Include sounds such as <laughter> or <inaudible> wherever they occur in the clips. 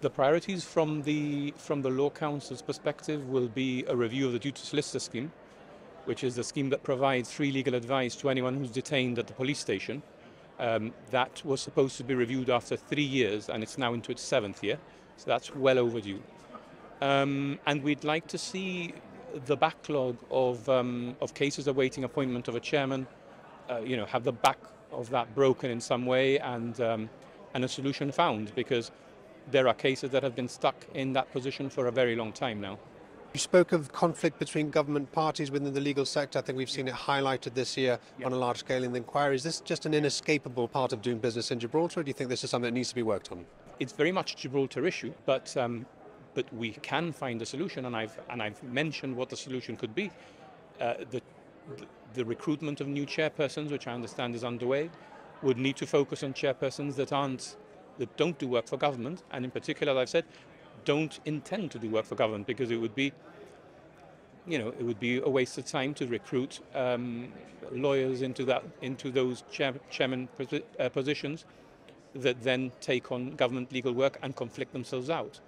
The priorities from the, from the Law Council's perspective will be a review of the duty solicitor scheme, which is the scheme that provides free legal advice to anyone who's detained at the police station. Um, that was supposed to be reviewed after three years, and it's now into its seventh year, so that's well overdue. Um, and we'd like to see the backlog of, um, of cases awaiting appointment of a chairman, uh, you know, have the back of that broken in some way and, um, and a solution found because there are cases that have been stuck in that position for a very long time now. You spoke of conflict between government parties within the legal sector. I think we've seen it highlighted this year yeah. on a large scale in the inquiry. Is this just an inescapable part of doing business in Gibraltar, or do you think this is something that needs to be worked on? It's very much a Gibraltar issue, but um, but we can find a solution, and I've and I've mentioned what the solution could be. Uh, the, the, the recruitment of new chairpersons, which I understand is underway, would need to focus on chairpersons that aren't that don't do work for government, and in particular, as I've said, don't intend to do work for government because it would be you know, it would be a waste of time to recruit um, lawyers into that into those chair, chairman posi uh, positions that then take on government legal work and conflict themselves out.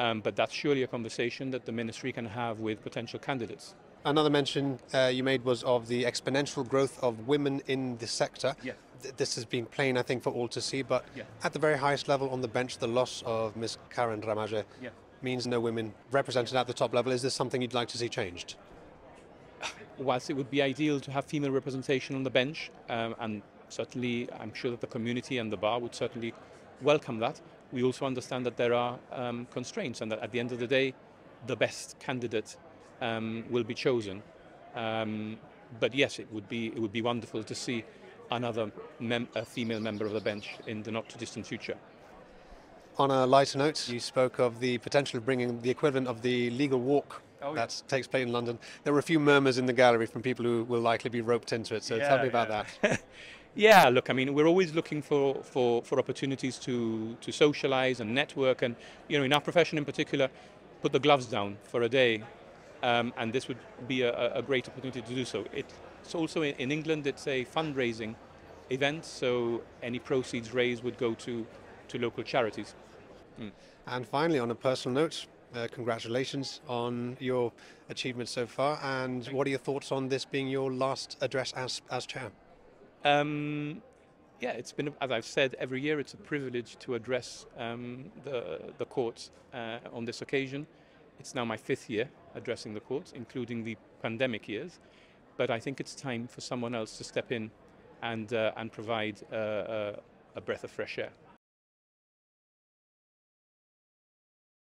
Um, but that's surely a conversation that the ministry can have with potential candidates. Another mention uh, you made was of the exponential growth of women in the sector. Yeah. Th this has been plain, I think, for all to see, but yeah. at the very highest level on the bench, the loss of Ms. Karen Ramagge yeah. means no women represented at the top level. Is this something you'd like to see changed? <laughs> Whilst it would be ideal to have female representation on the bench, um, and certainly I'm sure that the community and the bar would certainly welcome that, we also understand that there are um, constraints and that at the end of the day, the best candidate um, will be chosen. Um, but yes, it would be it would be wonderful to see another mem a female member of the bench in the not too distant future. On a lighter note, you spoke of the potential of bringing the equivalent of the legal walk oh, that takes place in London. There were a few murmurs in the gallery from people who will likely be roped into it. So yeah, tell me about yeah. that. <laughs> Yeah, look, I mean, we're always looking for, for, for opportunities to, to socialize and network, and, you know, in our profession in particular, put the gloves down for a day. Um, and this would be a, a, great opportunity to do so. It's also in, in England, it's a fundraising event, so any proceeds raised would go to, to local charities. Mm. And finally, on a personal note, uh, congratulations on your achievements so far. And what are your thoughts on this being your last address as, as chair? Um, yeah, it's been, as I've said, every year it's a privilege to address um, the, the courts uh, on this occasion. It's now my fifth year addressing the courts, including the pandemic years. But I think it's time for someone else to step in and, uh, and provide uh, uh a breath of fresh air.